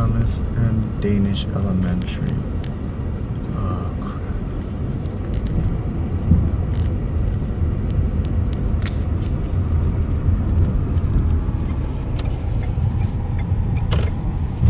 Thomas and Danish Elementary.